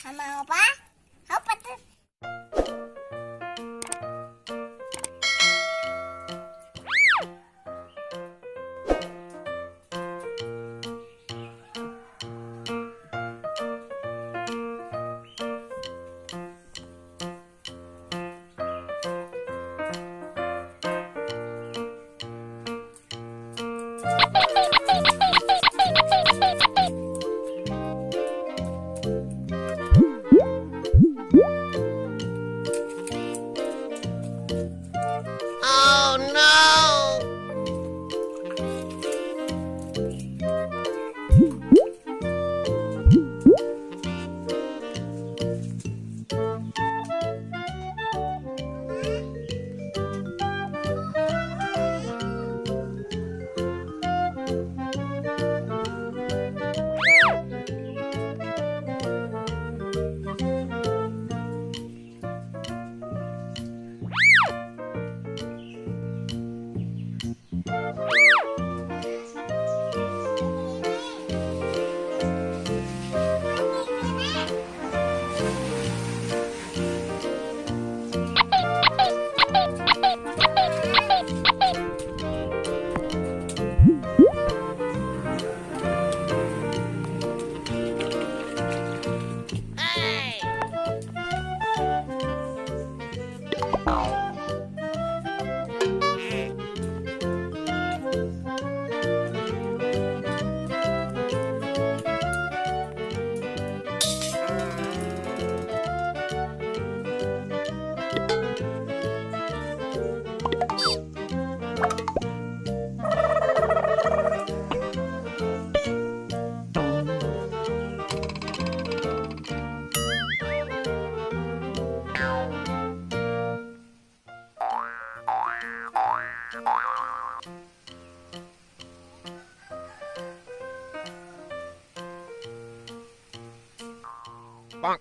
sama apa? Apa Bonk.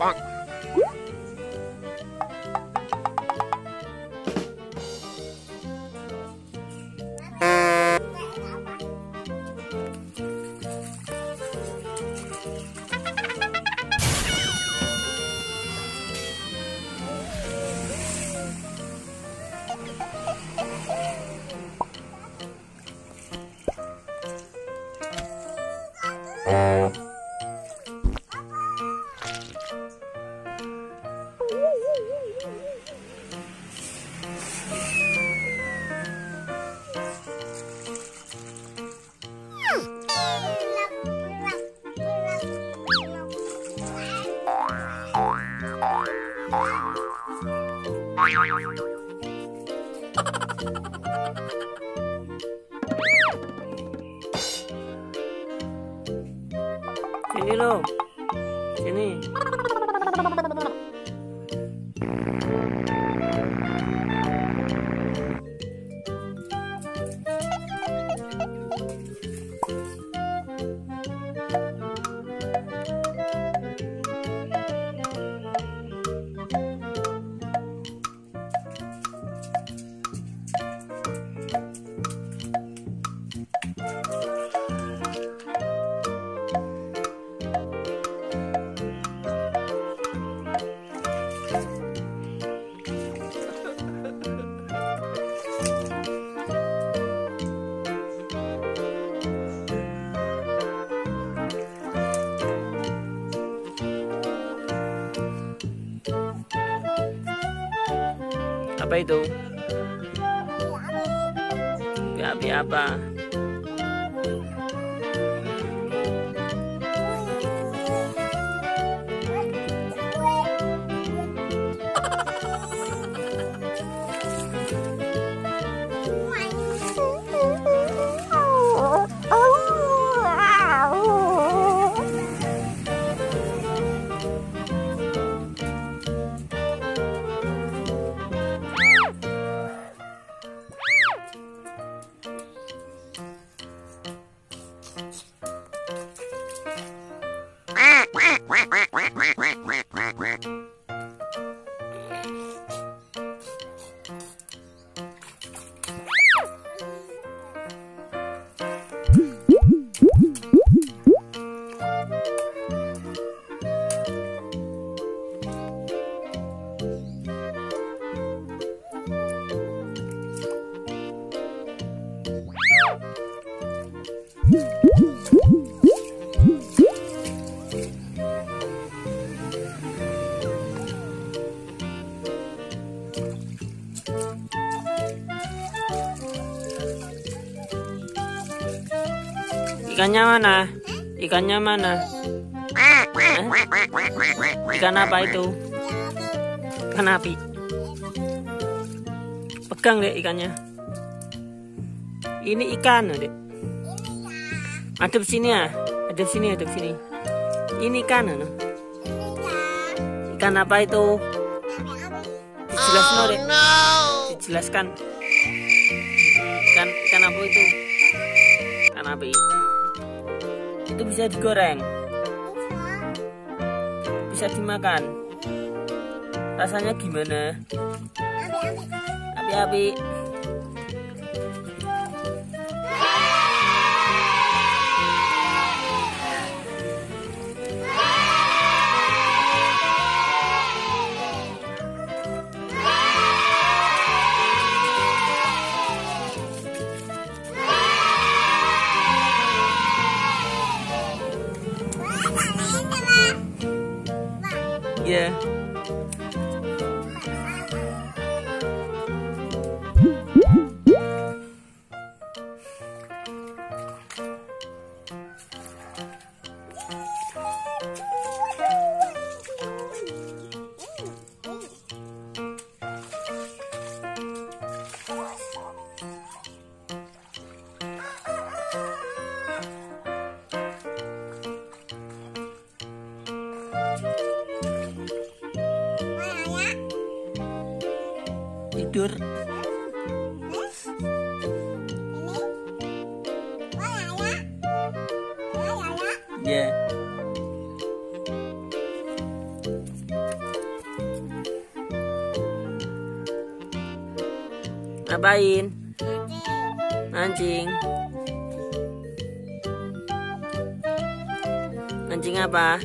あっ Sini lo. Sini. Apa itu? api apa? Ikannya mana? Ikannya mana? Hah? Ikan apa itu? Ikan api. Pegang deh ikannya. Ini ikan, dek. Adep sini ya. Adep sini, adep sini. Ini ikan, ano? Ikan apa itu? Dijelaskan, Oh dek. no! Dijelaskan. Ikan ikan apa itu? Ikan api. Itu bisa digoreng, bisa dimakan. Rasanya gimana? Api-api. Tidur. Ya. Ngapain? Mancing. Mancing apa?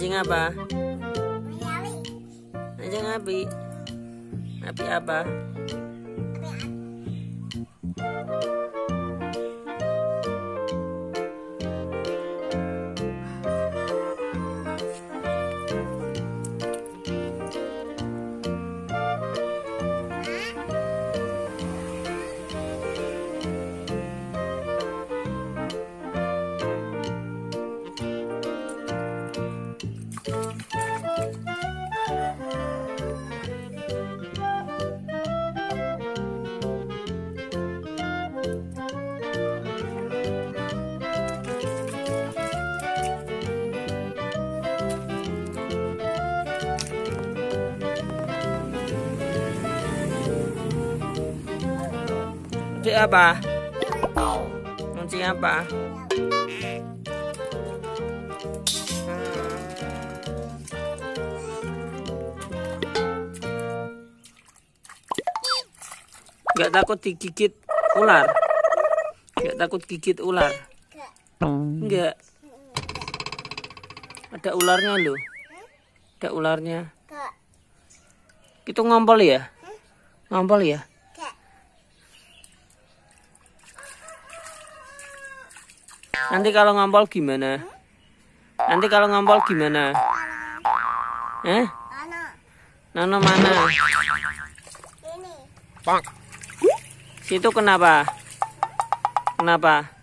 Mancing apa? Mancing api. Api apa? Mancing apa? Mancing apa? Gak takut digigit ular? Gak takut gigit ular? Enggak. Ada ularnya loh. Ada ularnya. Itu ngompol ya? Ngompol ya? Nanti kalau ngompol gimana? Nanti kalau ngompol gimana? Eh? Mana? Nono mana? Ini. Situ kenapa? Kenapa?